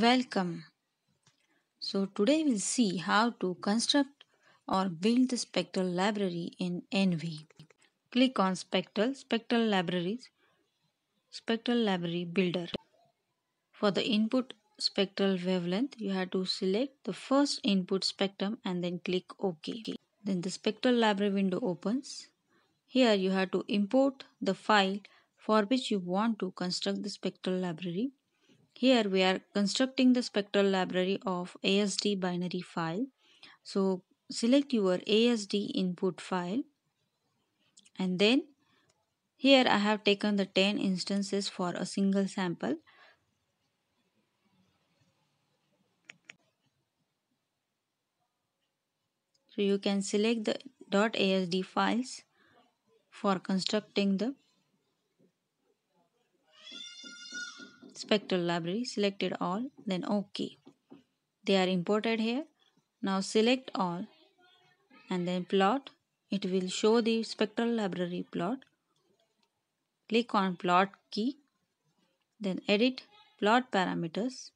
Welcome. So today we'll see how to construct or build the spectral library in ENVI. Click on Spectral, Spectral Libraries, Spectral Library Builder. For the input spectral wavelength, you have to select the first input spectrum and then click OK. Then the spectral library window opens. Here you have to import the file for which you want to construct the spectral library. Here we are constructing the spectral library of ASD binary file. So select your ASD input file and then here I have taken the 10 instances for a single sample. So you can select the .asd files for constructing the spectral library selected all then ok they are imported here. Now select all and then plot. It will show the spectral library plot. Click on plot key then edit plot parameters.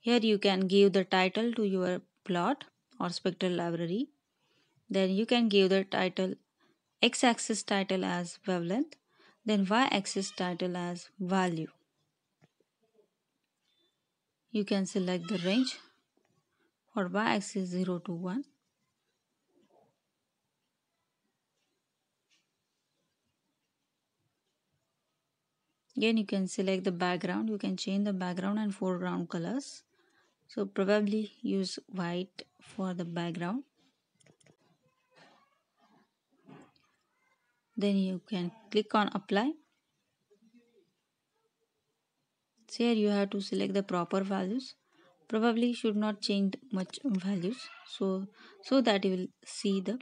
Here you can give the title to your plot or spectral library then you can give the title x-axis title as wavelength then y-axis title as value you can select the range for y-axis 0 to 1 again you can select the background. You can change the background and foreground colors. So probably use white for the background. Then you can click on apply so here you have to select the proper values. Probably should not change much values. So so that you will see the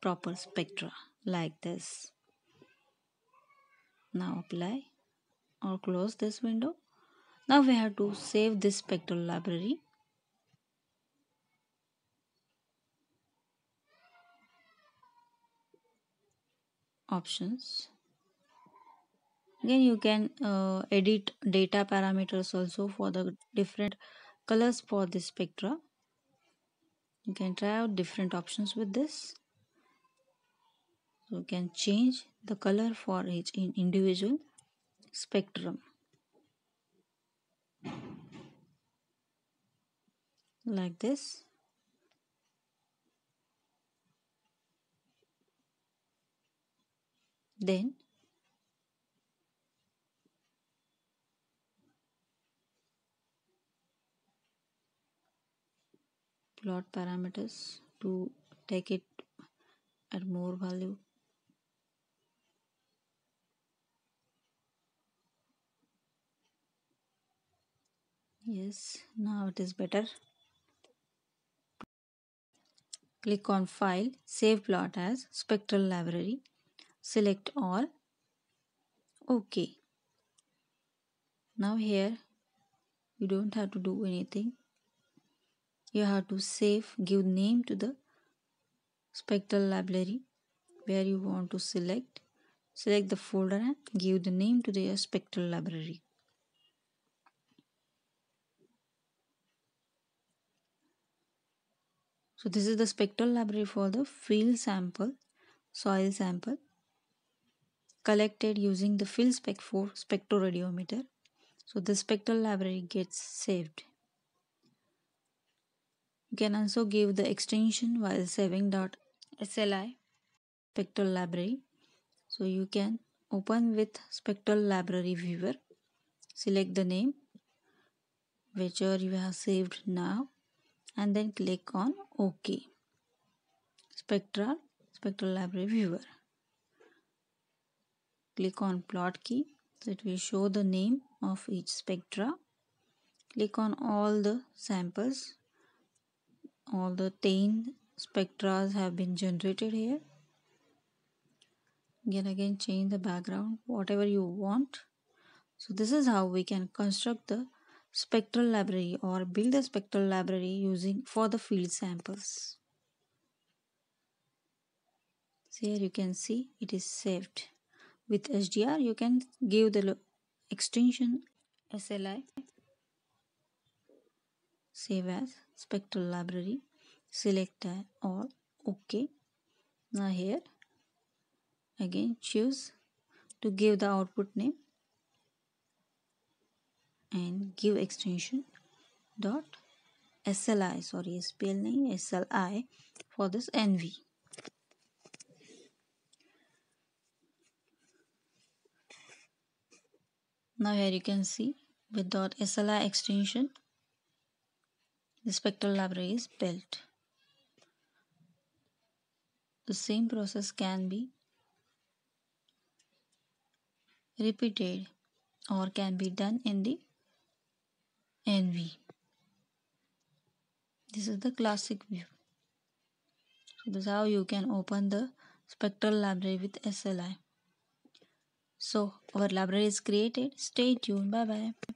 proper spectra like this. Now apply or close this window. Now we have to save this spectral library. Options again you can uh, edit data parameters also for the different colors for the spectra. You can try out different options with this. So you can change the color for each individual spectrum. Like this. Then plot parameters to take it at more value. Yes now it is better. Click on file save plot as spectral library select all ok now here you don't have to do anything you have to save give name to the spectral library where you want to select. Select the folder and give the name to the spectral library. So this is the spectral library for the field sample soil sample collected using the FieldSpec 4 spectroradiometer. So the spectral library gets saved you can also give the extension while saving .sli spectral library. So you can open with spectral library viewer. Select the name whichever you have saved now and then click on OK. Spectral spectral library viewer. Click on plot key so it will show the name of each spectra. Click on all the samples all the 10 spectra have been generated here. Again again change the background whatever you want. So this is how we can construct the spectral library or build a spectral library using for the field samples. So here you can see it is saved. With HDR you can give the extension SLI save as spectral library select all ok. Now here again choose to give the output name and give extension dot SLI sorry SPL name SLI for this ENVI now here you can see with dot SLI extension the spectral library is built the same process can be repeated or can be done in the ENVI. This is the classic view. So this is how you can open the spectral library with SLI. So our library is created. Stay tuned. Bye bye.